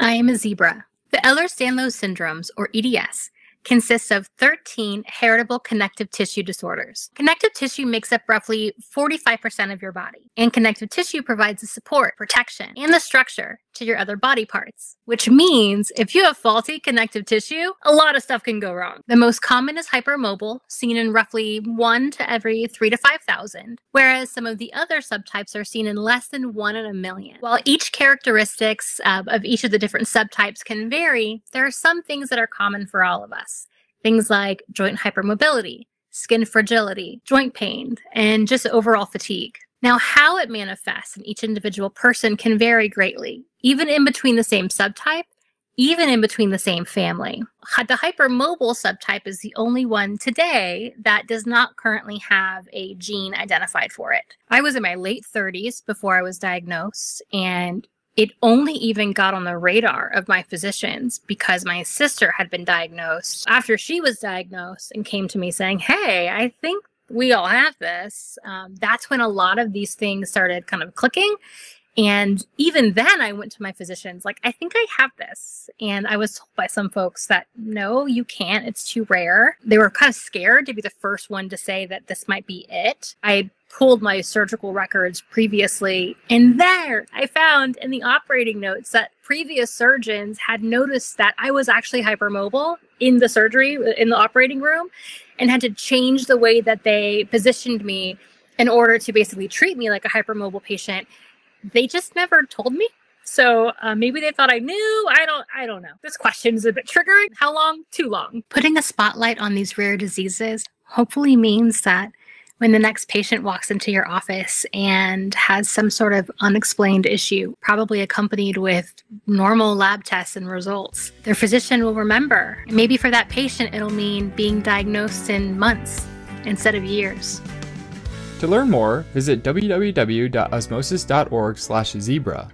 I am a zebra. The Ehlers-Danlos syndromes, or EDS, consists of 13 heritable connective tissue disorders. Connective tissue makes up roughly 45% of your body, and connective tissue provides the support, protection, and the structure to your other body parts, which means if you have faulty connective tissue, a lot of stuff can go wrong. The most common is hypermobile, seen in roughly 1 to every 3 to 5,000, whereas some of the other subtypes are seen in less than 1 in a million. While each characteristics uh, of each of the different subtypes can vary, there are some things that are common for all of us. Things like joint hypermobility, skin fragility, joint pain, and just overall fatigue. Now, how it manifests in each individual person can vary greatly, even in between the same subtype, even in between the same family. The hypermobile subtype is the only one today that does not currently have a gene identified for it. I was in my late 30s before I was diagnosed, and it only even got on the radar of my physicians because my sister had been diagnosed after she was diagnosed and came to me saying, Hey, I think we all have this. Um, that's when a lot of these things started kind of clicking. And even then, I went to my physicians, like, I think I have this. And I was told by some folks that no, you can't. It's too rare. They were kind of scared to be the first one to say that this might be it. I pulled my surgical records previously, and there I found in the operating notes that previous surgeons had noticed that I was actually hypermobile in the surgery, in the operating room, and had to change the way that they positioned me in order to basically treat me like a hypermobile patient. They just never told me. So uh, maybe they thought I knew. I don't. I don't know. This question is a bit triggering. How long? Too long. Putting a spotlight on these rare diseases hopefully means that when the next patient walks into your office and has some sort of unexplained issue, probably accompanied with normal lab tests and results, their physician will remember. maybe for that patient, it'll mean being diagnosed in months instead of years. To learn more, visit www.osmosis.org/zebra